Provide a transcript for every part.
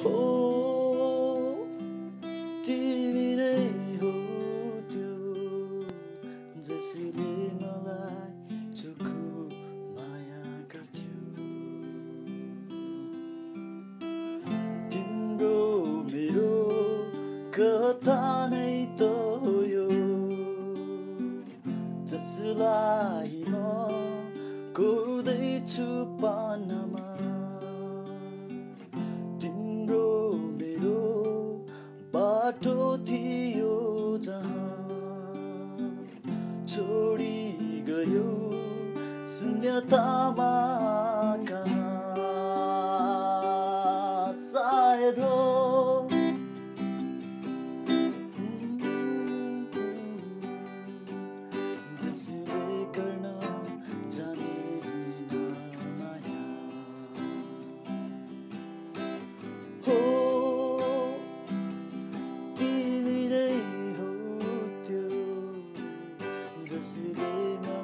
हो तिमी नै हो त्यो जसले मलाई चुखु माया गर्थ्यो तिम्रो मेरो कथा नै त हो यो जसलाई म कोर्दैछु पानमा Blessed Amen.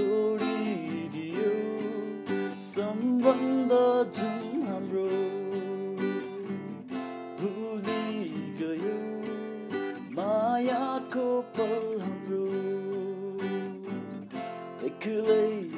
तोडिदियो सम्बन्ध जुन हाम्रो भुली गयो मायाको पल हाम्रो एक्लै